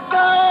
should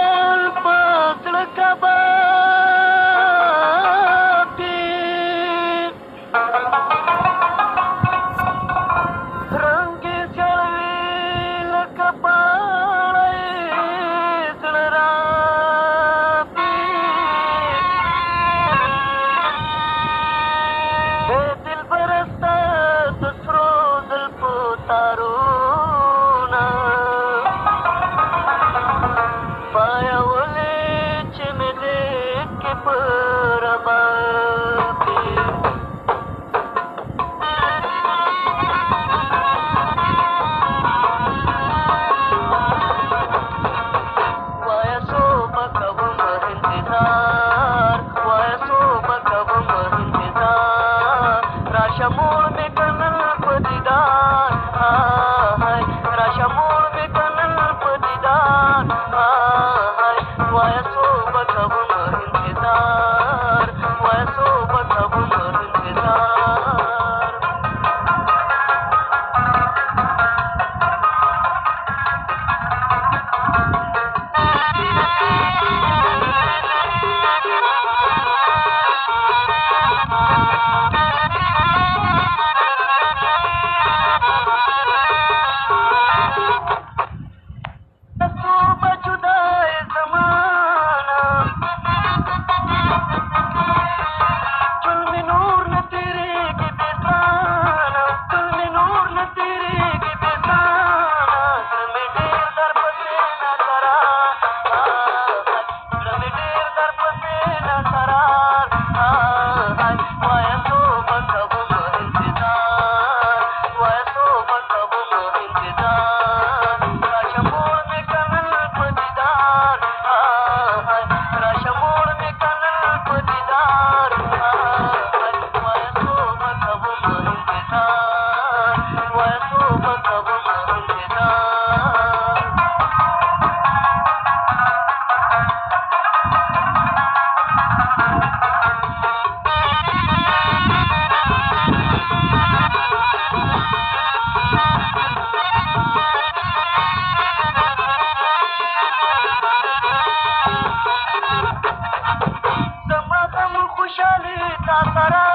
خوشاله تا سره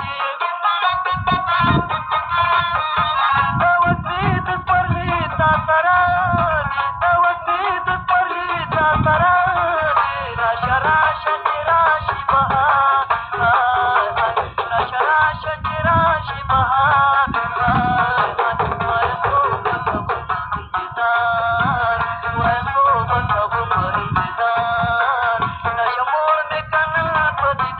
دي